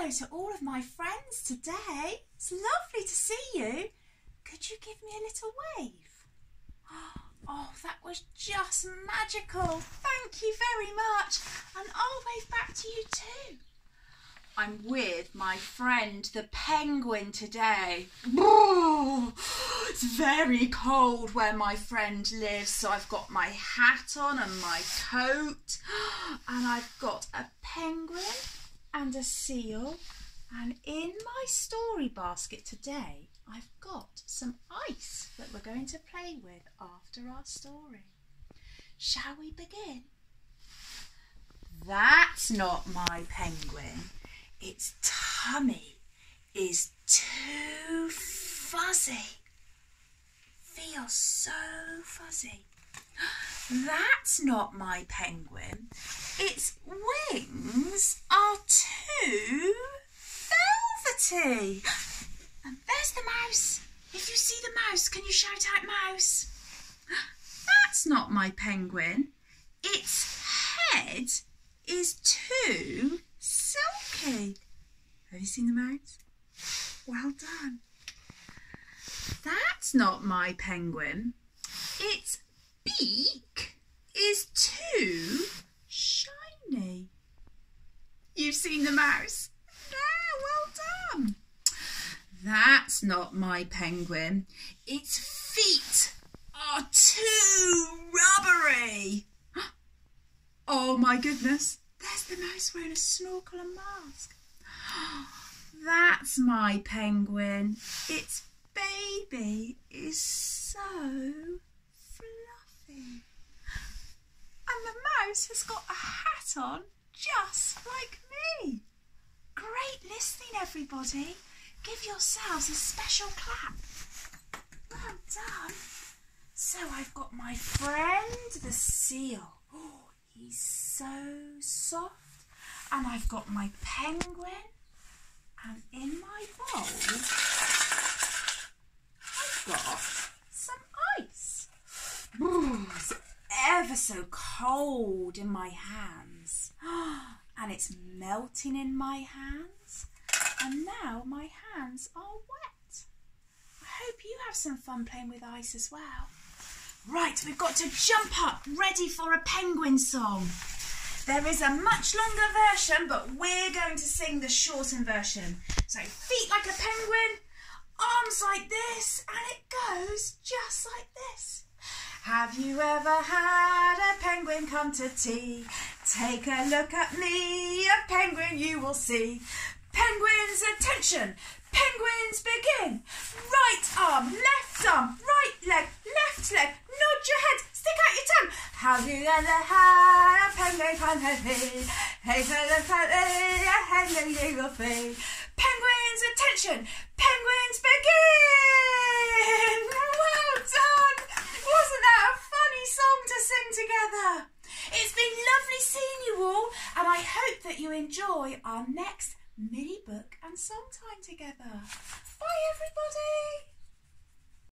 hello to all of my friends today. It's lovely to see you. Could you give me a little wave? Oh, that was just magical. Thank you very much. And I'll wave back to you too. I'm with my friend the penguin today. It's very cold where my friend lives, so I've got my hat on and my coat, and I've got a penguin and a seal. And in my story basket today, I've got some ice that we're going to play with after our story. Shall we begin? That's not my penguin. Its tummy is too fuzzy. Feels so fuzzy. That's not my penguin. Its wings are too velvety. And there's the mouse. If you see the mouse, can you shout out mouse? That's not my penguin. Its head is too silky. Have you seen the mouse? Well done. That's not my penguin. Its beak is too shiny. You've seen the mouse? Yeah, well done. That's not my penguin. Its feet are too rubbery. Oh my goodness, there's the mouse wearing a snorkel and mask. That's my penguin. Its baby is so fluffy. Has got a hat on just like me. Great listening, everybody. Give yourselves a special clap. Well done. So I've got my friend the seal. Oh, he's so soft. And I've got my penguin. And in my bowl, I've got some ice. Ooh, it's ever so cold in my hands. And it's melting in my hands. And now my hands are wet. I hope you have some fun playing with ice as well. Right, we've got to jump up, ready for a penguin song. There is a much longer version, but we're going to sing the shortened version. So feet like a penguin, arms like this, and it goes just like this. Have you ever had a penguin come to tea? Take a look at me, a penguin you will see. Penguins, attention! Penguins begin! Right arm, left arm, right leg, left leg, nod your head, stick out your tongue. Have you ever had a penguin come to tea? Take a look at me, a penguin you will see. Penguins, attention! Penguins begin! Well done! Wasn't that a funny song to sing together? It's been lovely seeing you all, and I hope that you enjoy our next mini book and song time together. Bye, everybody!